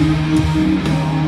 you.